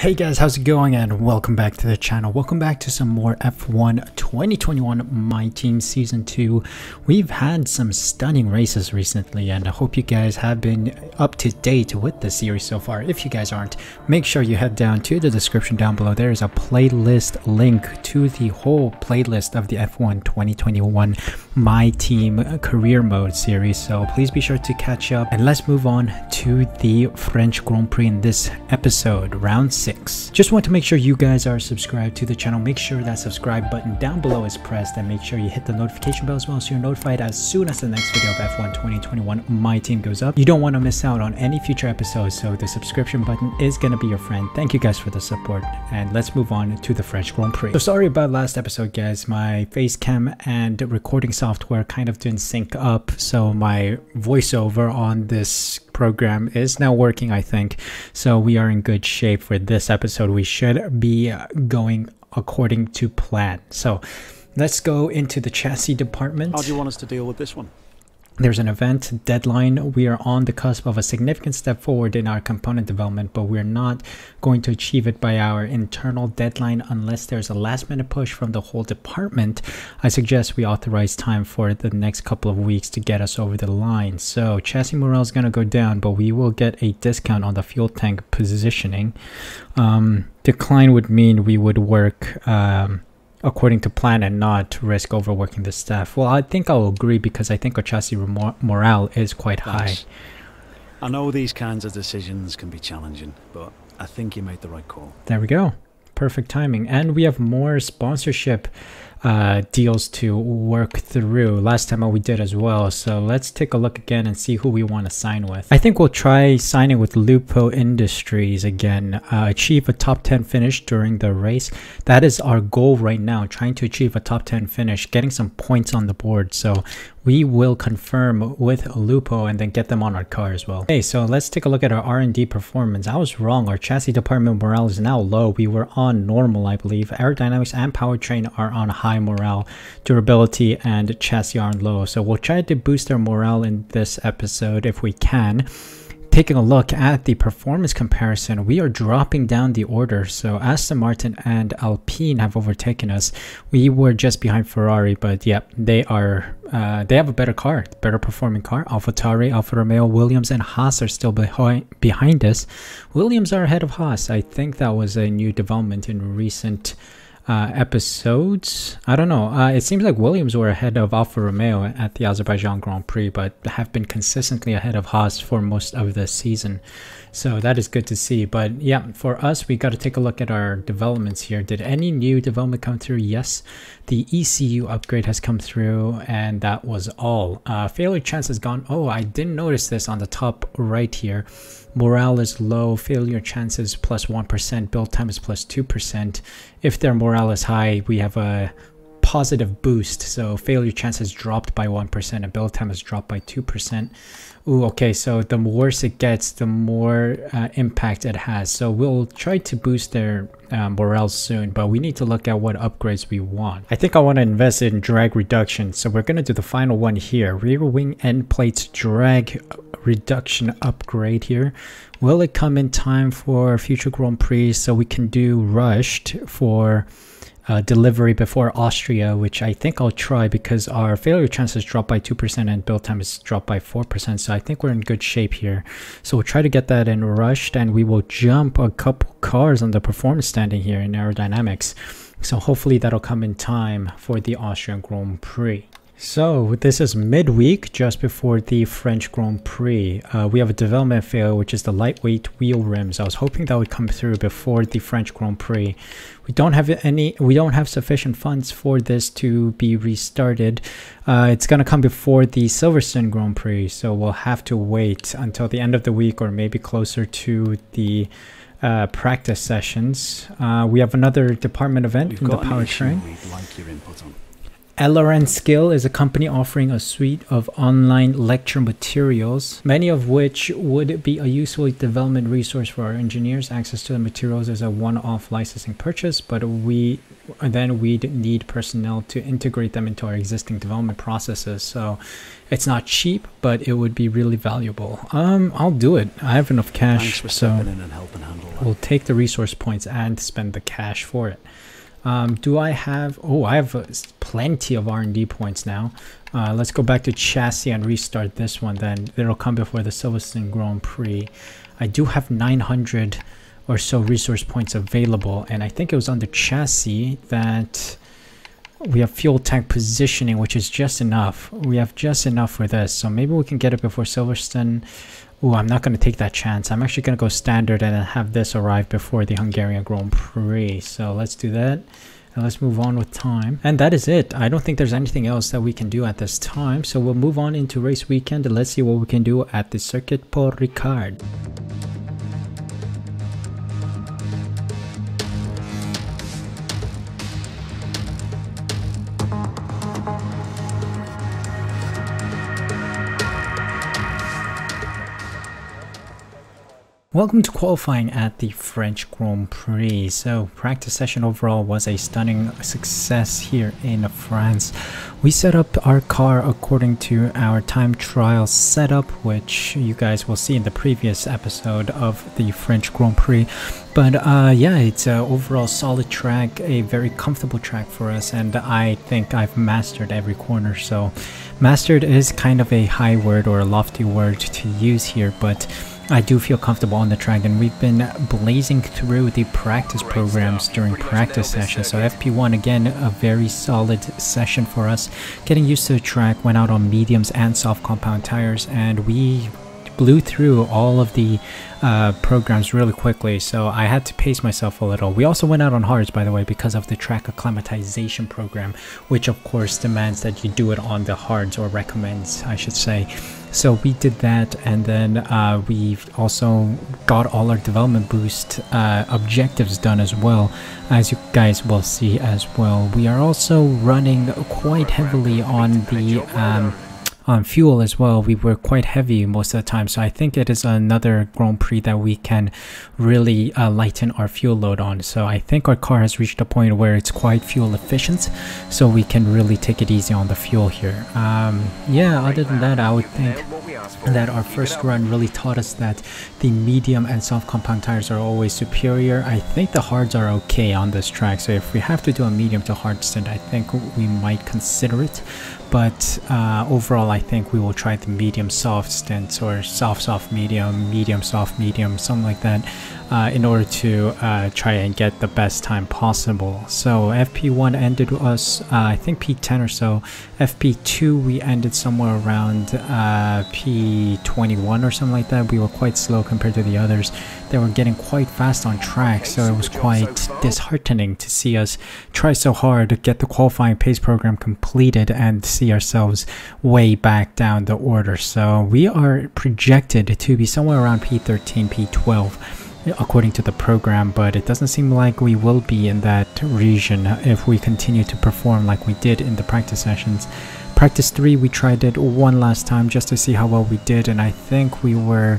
Hey guys, how's it going and welcome back to the channel. Welcome back to some more F1 2021 My Team Season 2. We've had some stunning races recently and I hope you guys have been up to date with the series so far. If you guys aren't, make sure you head down to the description down below. There is a playlist link to the whole playlist of the F1 2021 My Team Career Mode series. So please be sure to catch up and let's move on to the French Grand Prix in this episode, round 6 six. Just want to make sure you guys are subscribed to the channel. Make sure that subscribe button down below is pressed and make sure you hit the notification bell as well so you're notified as soon as the next video of F1 2021 My Team goes up. You don't want to miss out on any future episodes so the subscription button is going to be your friend. Thank you guys for the support and let's move on to the French Grand Prix. So sorry about last episode guys. My face cam and recording software kind of didn't sync up so my voiceover on this program is now working, I think. So we are in good shape for this episode. We should be uh, going according to plan. So let's go into the chassis department. How do you want us to deal with this one? There's an event deadline. We are on the cusp of a significant step forward in our component development, but we're not going to achieve it by our internal deadline unless there's a last minute push from the whole department. I suggest we authorize time for the next couple of weeks to get us over the line. So chassis morale is going to go down, but we will get a discount on the fuel tank positioning. Um, decline would mean we would work um, according to plan and not to risk overworking the staff. Well, I think I'll agree because I think our chassis morale is quite Thanks. high. I know these kinds of decisions can be challenging, but I think you made the right call. There we go. Perfect timing. And we have more sponsorship uh, deals to work through. Last time we did as well. So let's take a look again and see who we want to sign with. I think we'll try signing with Lupo Industries again. Uh, achieve a top 10 finish during the race. That is our goal right now, trying to achieve a top 10 finish, getting some points on the board. So we will confirm with Lupo and then get them on our car as well. Okay, so let's take a look at our R&D performance. I was wrong. Our chassis department morale is now low. We were on normal, I believe. Aerodynamics and powertrain are on high morale. Durability and chassis are on low. So we'll try to boost our morale in this episode if we can taking a look at the performance comparison, we are dropping down the order. So Aston Martin and Alpine have overtaken us. We were just behind Ferrari, but yeah, they are uh, they have a better car, better performing car. AlphaTauri, Alfa Romeo, Williams, and Haas are still behind behind us. Williams are ahead of Haas. I think that was a new development in recent uh, episodes. I don't know. Uh, it seems like Williams were ahead of Alfa Romeo at the Azerbaijan Grand Prix, but have been consistently ahead of Haas for most of the season. So that is good to see. But yeah, for us, we got to take a look at our developments here. Did any new development come through? Yes, the ECU upgrade has come through, and that was all. Uh, failure chance has gone. Oh, I didn't notice this on the top right here. Morale is low, failure chances plus 1, build time is plus 2%. If their morale is high, we have a positive boost. So failure chance has dropped by 1% and build time has dropped by 2%. Ooh, okay, so the worse it gets, the more uh, impact it has. So we'll try to boost their uh, morale soon, but we need to look at what upgrades we want. I think I want to invest in drag reduction. So we're going to do the final one here. Rear wing end plates drag reduction upgrade here. Will it come in time for future Grand Prix so we can do rushed for uh, delivery before Austria, which I think I'll try because our failure chances dropped by 2% and build time is dropped by 4%. So I think we're in good shape here. So we'll try to get that in rushed and we will jump a couple cars on the performance standing here in aerodynamics. So hopefully that'll come in time for the Austrian Grand Prix. So this is midweek, just before the French Grand Prix. Uh, we have a development fail, which is the lightweight wheel rims. I was hoping that would come through before the French Grand Prix. We don't have any, we don't have sufficient funds for this to be restarted. Uh, it's gonna come before the Silverstone Grand Prix, so we'll have to wait until the end of the week or maybe closer to the uh, practice sessions. Uh, we have another department event We've in the powertrain. LRN Skill is a company offering a suite of online lecture materials, many of which would be a useful development resource for our engineers. Access to the materials is a one-off licensing purchase, but we then we'd need personnel to integrate them into our existing development processes. So it's not cheap, but it would be really valuable. Um, I'll do it. I have enough cash, so we'll take the resource points and spend the cash for it. Um, do I have, oh, I have uh, plenty of R&D points now. Uh, let's go back to chassis and restart this one then. It'll come before the Silverstone Grand Prix. I do have 900 or so resource points available and I think it was under chassis that we have fuel tank positioning which is just enough. We have just enough for this so maybe we can get it before Silverstone Oh, I'm not going to take that chance. I'm actually going to go standard and have this arrive before the Hungarian Grand Prix. So let's do that. And let's move on with time. And that is it. I don't think there's anything else that we can do at this time. So we'll move on into race weekend let's see what we can do at the Circuit Paul Ricard. Welcome to qualifying at the French Grand Prix. So practice session overall was a stunning success here in France. We set up our car according to our time trial setup, which you guys will see in the previous episode of the French Grand Prix. But uh, yeah, it's an overall solid track, a very comfortable track for us, and I think I've mastered every corner. So mastered is kind of a high word or a lofty word to use here, but I do feel comfortable on the track and we've been blazing through the practice programs during practice sessions. So FP1 again a very solid session for us. Getting used to the track, went out on mediums and soft compound tires and we blew through all of the uh, programs really quickly, so I had to pace myself a little. We also went out on hards, by the way, because of the track acclimatization program, which of course demands that you do it on the hards, or recommends, I should say. So we did that, and then uh, we also got all our development boost uh, objectives done as well, as you guys will see as well. We are also running quite heavily on the um, on fuel as well, we were quite heavy most of the time. So I think it is another Grand Prix that we can really uh, lighten our fuel load on. So I think our car has reached a point where it's quite fuel efficient. So we can really take it easy on the fuel here. Um, yeah, other than that, I would think that our first run really taught us that the medium and soft compound tires are always superior. I think the hards are okay on this track. So if we have to do a medium to hard stint, I think we might consider it but uh, overall I think we will try the medium soft stints or soft soft medium medium soft medium something like that uh, in order to uh, try and get the best time possible so FP1 ended us uh, I think P10 or so FP2 we ended somewhere around uh, P21 or something like that we were quite slow compared to the others they were getting quite fast on track so it was quite disheartening to see us try so hard to get the qualifying pace program completed and see ourselves way back down the order. So we are projected to be somewhere around P13, P12 according to the program, but it doesn't seem like we will be in that region if we continue to perform like we did in the practice sessions. Practice 3, we tried it one last time just to see how well we did, and I think we were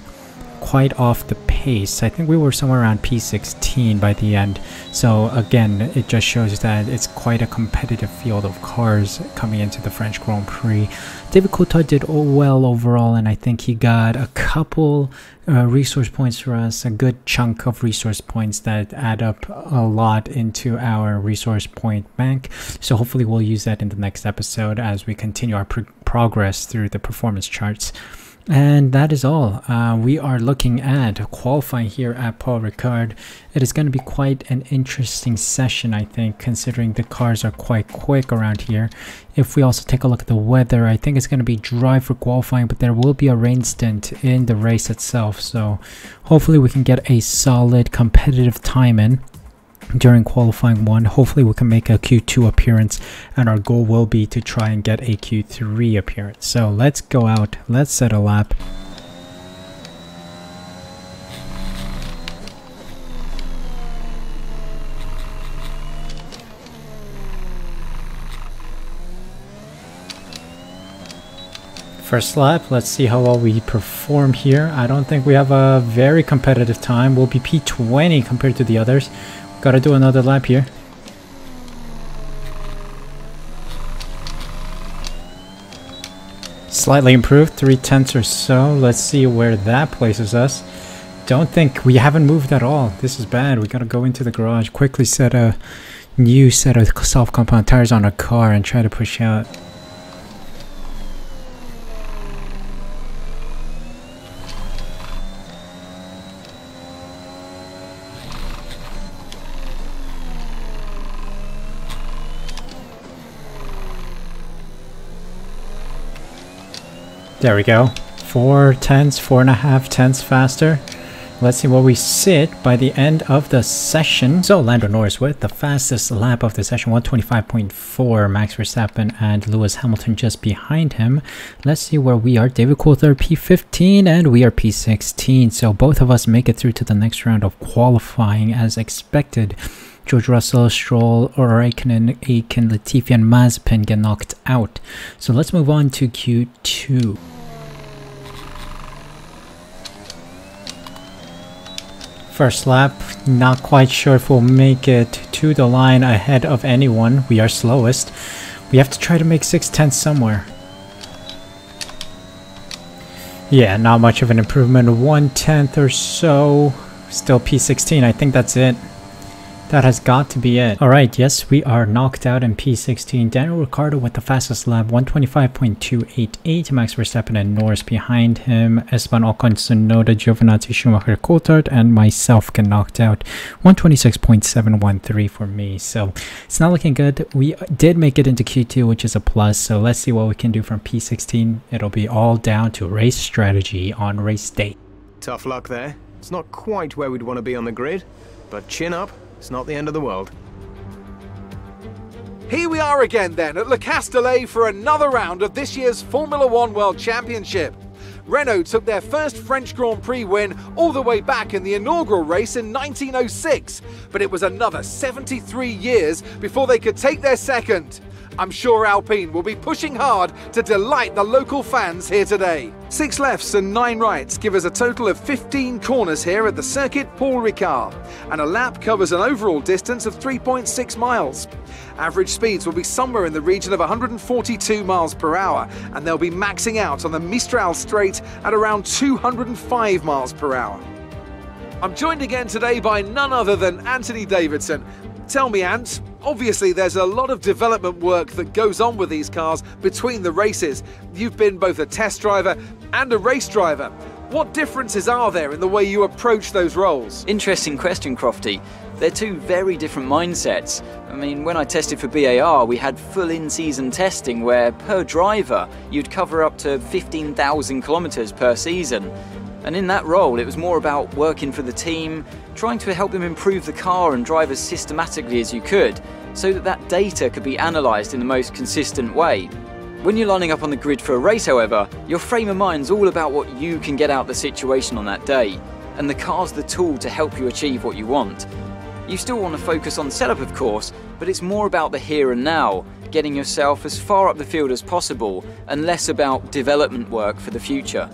quite off the pace. I think we were somewhere around P16 by the end. So again, it just shows that it's quite a competitive field of cars coming into the French Grand Prix. David Coulthard did well overall, and I think he got a couple uh, resource points for us, a good chunk of resource points that add up a lot into our resource point bank. So hopefully we'll use that in the next episode as we continue our progress through the performance charts. And that is all. Uh, we are looking at qualifying here at Paul Ricard. It is going to be quite an interesting session, I think, considering the cars are quite quick around here. If we also take a look at the weather, I think it's going to be dry for qualifying, but there will be a rain stint in the race itself. So hopefully we can get a solid competitive time in during qualifying one. Hopefully we can make a Q2 appearance and our goal will be to try and get a Q3 appearance. So let's go out, let's set a lap. First lap, let's see how well we perform here. I don't think we have a very competitive time. We'll be P20 compared to the others. Gotta do another lap here. Slightly improved, 3 tenths or so. Let's see where that places us. Don't think we haven't moved at all. This is bad. We gotta go into the garage, quickly set a new set of soft-compound tires on our car and try to push out. There we go. Four tenths, four and a half tenths faster. Let's see where we sit by the end of the session. So Lando Norris with the fastest lap of the session, 125.4. Max Verstappen and Lewis Hamilton just behind him. Let's see where we are. David Coulthard P15 and we are P16. So both of us make it through to the next round of qualifying as expected. George Russell, Stroll, Raikkonen, Aitken, Latifi, and Mazepin get knocked out. So let's move on to Q2. First lap, not quite sure if we'll make it to the line ahead of anyone. We are slowest. We have to try to make 6 tenths somewhere. Yeah, not much of an improvement. One tenth or so. Still P16. I think that's it. That has got to be it. Alright, yes, we are knocked out in P16. Daniel Ricciardo with the fastest lap, 125.288. Max Verstappen and Norris behind him. Esteban Ocon, Tsunoda, Giovinazzi, Schumacher, Coulthard, and myself get knocked out. 126.713 for me. So it's not looking good. We did make it into Q2, which is a plus. So let's see what we can do from P16. It'll be all down to race strategy on race day. Tough luck there. It's not quite where we'd want to be on the grid, but chin up, it's not the end of the world. Here we are again then at Le Castellet for another round of this year's Formula One World Championship. Renault took their first French Grand Prix win all the way back in the inaugural race in 1906, but it was another 73 years before they could take their second. I'm sure Alpine will be pushing hard to delight the local fans here today. Six lefts and nine rights give us a total of 15 corners here at the Circuit Paul Ricard, and a lap covers an overall distance of 3.6 miles. Average speeds will be somewhere in the region of 142 miles per hour, and they'll be maxing out on the Mistral Straight at around 205 miles per hour. I'm joined again today by none other than Anthony Davidson. Tell me, Ant, Obviously, there's a lot of development work that goes on with these cars between the races. You've been both a test driver and a race driver. What differences are there in the way you approach those roles? Interesting question, Crofty. They're two very different mindsets. I mean, when I tested for BAR, we had full in season testing where, per driver, you'd cover up to 15,000 kilometres per season. And in that role, it was more about working for the team, trying to help them improve the car and drive as systematically as you could, so that that data could be analysed in the most consistent way. When you're lining up on the grid for a race, however, your frame of mind's all about what you can get out of the situation on that day, and the car's the tool to help you achieve what you want. You still want to focus on setup, of course, but it's more about the here and now, getting yourself as far up the field as possible, and less about development work for the future.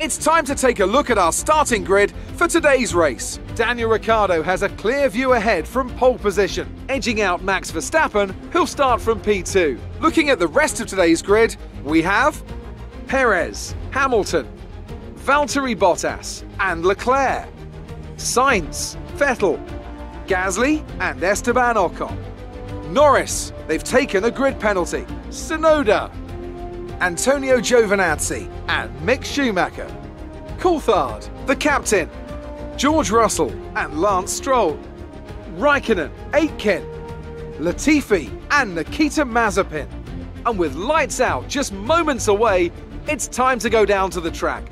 It's time to take a look at our starting grid for today's race. Daniel Ricciardo has a clear view ahead from pole position, edging out Max Verstappen, who'll start from P2. Looking at the rest of today's grid, we have Perez, Hamilton, Valtteri Bottas, and Leclerc, Sainz, Vettel, Gasly, and Esteban Ocon. Norris, they've taken a grid penalty. Tsunoda, Antonio Giovinazzi, and Mick Schumacher. Coulthard, the captain, George Russell and Lance Stroll. Raikkonen, Aitken, Latifi and Nikita Mazepin. And with lights out just moments away, it's time to go down to the track.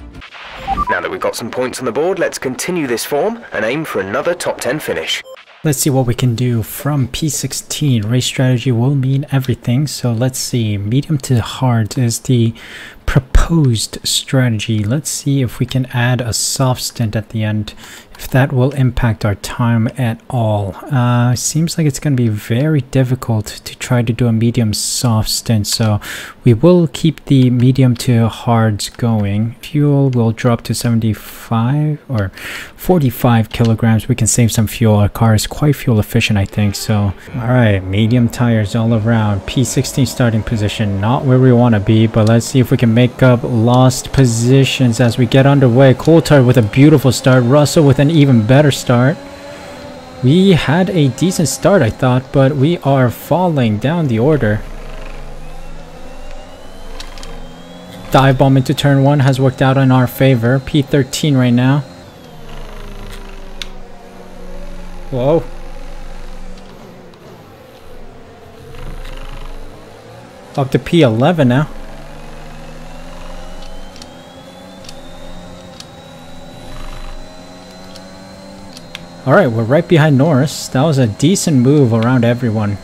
Now that we've got some points on the board, let's continue this form and aim for another top 10 finish. Let's see what we can do from P16. Race strategy will mean everything. So let's see. Medium to hard is the proposed strategy. Let's see if we can add a soft stint at the end, if that will impact our time at all. Uh, seems like it's going to be very difficult to try to do a medium soft stint, so we will keep the medium to hards going. Fuel will drop to 75 or 45 kilograms. We can save some fuel. Our car is quite fuel efficient, I think, so. Alright, medium tires all around. P16 starting position, not where we want to be, but let's see if we can make up lost positions as we get underway. Coulthard with a beautiful start. Russell with an even better start. We had a decent start, I thought, but we are falling down the order. Dive bomb into turn one has worked out in our favor. P13 right now. Whoa. Up to P11 now. Alright, we're right behind Norris. That was a decent move around everyone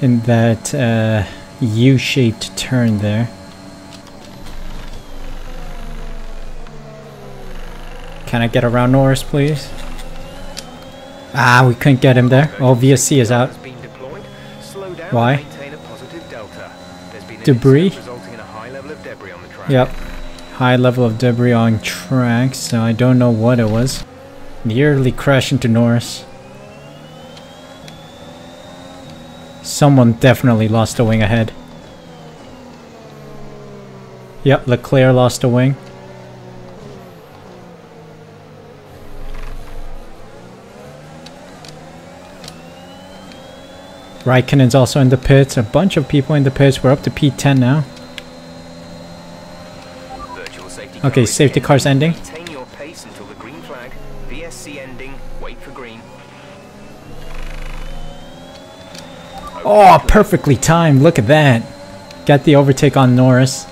in that uh, U-shaped turn there. Can I get around Norris, please? Ah, we couldn't get him there. Oh, VSC is out. Why? Debris? Yep. High level of debris on track, so I don't know what it was. Nearly crash into Norris. Someone definitely lost a wing ahead. Yep, Leclerc lost a wing. Raikkonen's also in the pits. A bunch of people in the pits. We're up to P10 now. Okay, safety car's ending. Oh, perfectly timed. Look at that. Got the overtake on Norris.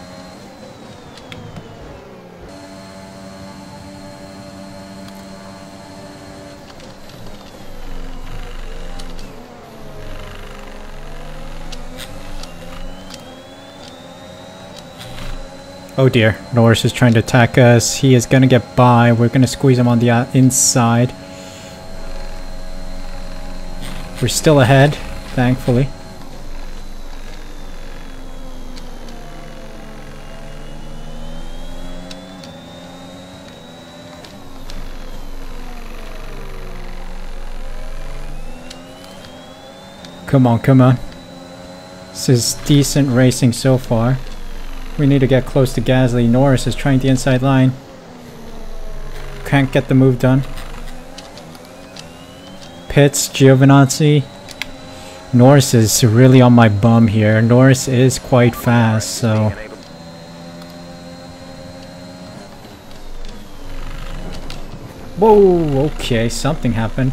Oh dear, Norris is trying to attack us. He is gonna get by. We're gonna squeeze him on the uh, inside. We're still ahead, thankfully. Come on, come on. This is decent racing so far. We need to get close to Gasly. Norris is trying the inside line. Can't get the move done. Pitts, Giovinazzi. Norris is really on my bum here. Norris is quite fast, so... Whoa, okay, something happened.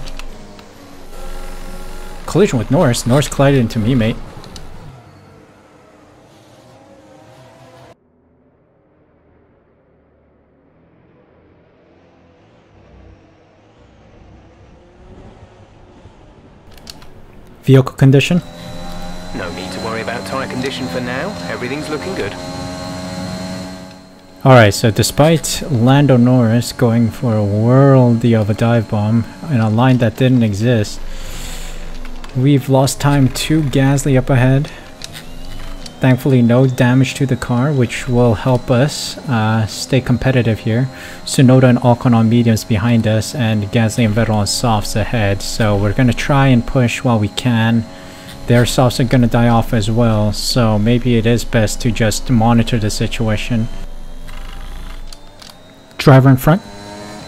Collision with Norris. Norris collided into me, mate. Vehicle condition? No need to worry about tyre condition for now. Everything's looking good. Alright, so despite Lando Norris going for a worldy of a dive bomb in a line that didn't exist, we've lost time to Gasly up ahead. Thankfully no damage to the car, which will help us uh, stay competitive here. Tsunoda and Ocon on mediums behind us, and Gasly and Vettel on softs ahead. So we're going to try and push while we can. Their softs are going to die off as well, so maybe it is best to just monitor the situation. Driver in front.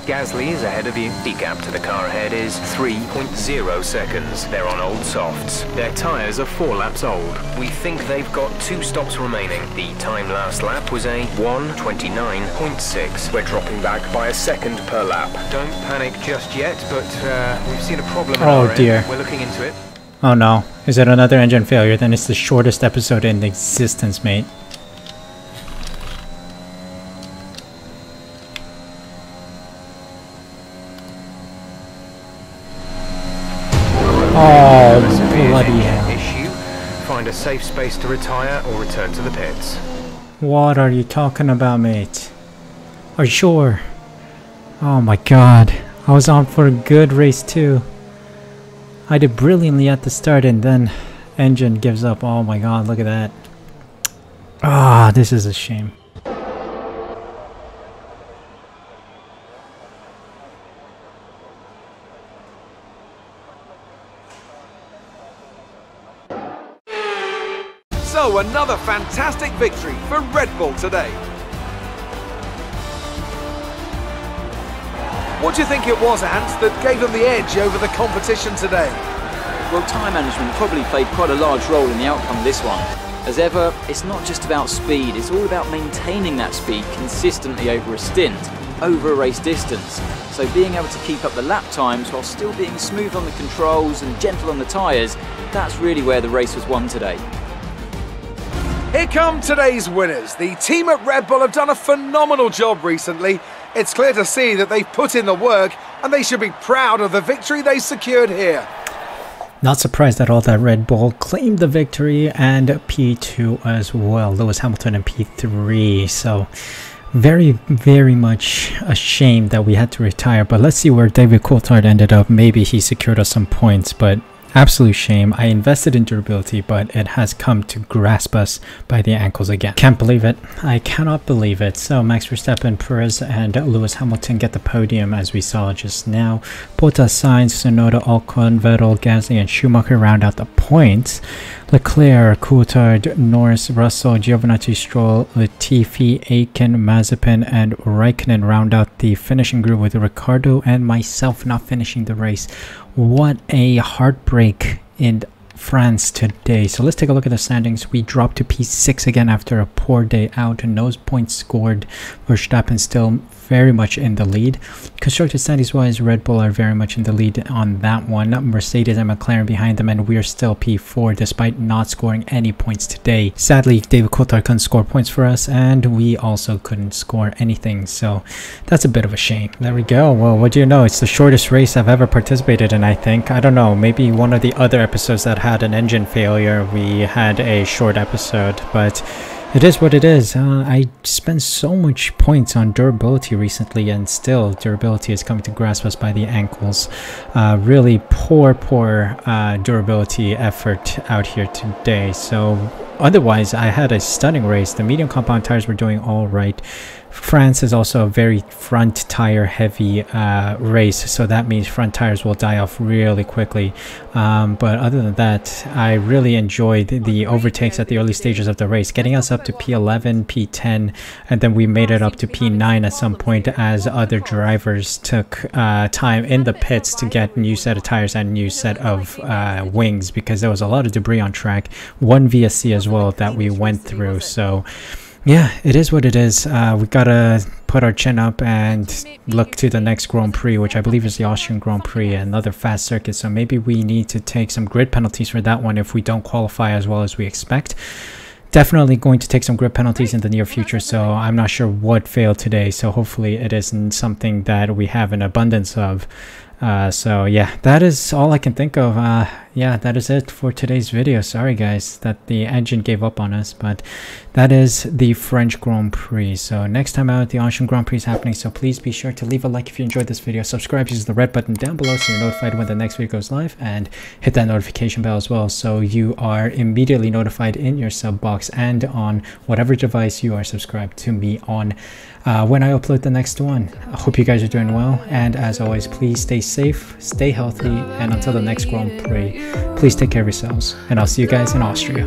Gasly is ahead of you. The gap to the car ahead is 3.0 seconds. They're on old softs. Their tyres are four laps old. We think they've got two stops remaining. The time last lap was a 1.29.6. We're dropping back by a second per lap. Don't panic just yet, but uh, we've seen a problem. Oh, our end. dear. We're looking into it. Oh no, is it another engine failure? Then it's the shortest episode in existence, mate. Safe space to retire or return to the pits. What are you talking about, mate? Are you sure? Oh my god. I was on for a good race too. I did brilliantly at the start and then engine gives up. Oh my god, look at that. Ah, this is a shame. Victory for Red Bull today. What do you think it was, Ant, that gave them the edge over the competition today? Well, time management probably played quite a large role in the outcome of this one. As ever, it's not just about speed, it's all about maintaining that speed consistently over a stint, over a race distance. So being able to keep up the lap times while still being smooth on the controls and gentle on the tyres, that's really where the race was won today. Here come today's winners. The team at Red Bull have done a phenomenal job recently. It's clear to see that they've put in the work and they should be proud of the victory they secured here. Not surprised at all that Red Bull claimed the victory and P2 as well. Lewis Hamilton and P3. So very, very much ashamed that we had to retire. But let's see where David Coulthard ended up. Maybe he secured us some points, but Absolute shame. I invested in durability, but it has come to grasp us by the ankles again. Can't believe it. I cannot believe it. So Max Verstappen, Perez, and Lewis Hamilton get the podium as we saw just now. Bottas, Sainz, Tsunoda, Ocon, Vettel, Gasly, and Schumacher round out the points. Leclerc, Coulthard, Norris, Russell, Giovinazzi, Stroll, Latifi, Aitken, Mazepin, and Raikkonen round out the finishing group with Ricciardo and myself not finishing the race. What a heartbreak in France today. So let's take a look at the standings. We dropped to P6 again after a poor day out. And no points scored. Verstappen still very much in the lead. Constructed standings wise, Red Bull are very much in the lead on that one. Mercedes and McLaren behind them, and we're still P4 despite not scoring any points today. Sadly, David Coulthard couldn't score points for us, and we also couldn't score anything, so that's a bit of a shame. There we go. Well, what do you know? It's the shortest race I've ever participated in, I think. I don't know, maybe one of the other episodes that had an engine failure, we had a short episode, but it is what it is. Uh, I spent so much points on durability recently and still durability is coming to grasp us by the ankles. Uh, really poor, poor uh, durability effort out here today. So otherwise, I had a stunning race. The medium compound tires were doing all right. France is also a very front tire heavy uh, race, so that means front tires will die off really quickly. Um, but other than that, I really enjoyed the overtakes at the early stages of the race, getting us up to P11, P10, and then we made it up to P9 at some point as other drivers took uh, time in the pits to get new set of tires and new set of uh, wings because there was a lot of debris on track. One VSC as well that we went through, so yeah, it is what it is. Uh, we gotta put our chin up and look to the next Grand Prix, which I believe is the Austrian Grand Prix, another fast circuit. So maybe we need to take some grid penalties for that one if we don't qualify as well as we expect. Definitely going to take some grid penalties in the near future, so I'm not sure what failed today. So hopefully it isn't something that we have an abundance of. Uh, so yeah, that is all I can think of. Uh, yeah, that is it for today's video. Sorry guys that the engine gave up on us, but that is the French Grand Prix. So next time out, the Austrian Grand Prix is happening. So please be sure to leave a like if you enjoyed this video. Subscribe using the red button down below so you're notified when the next video goes live. And hit that notification bell as well so you are immediately notified in your sub box and on whatever device you are subscribed to me on uh, when I upload the next one. I hope you guys are doing well. And as always, please stay safe, stay healthy, and until the next Grand Prix, please take care of yourselves. And I'll see you guys in Austria.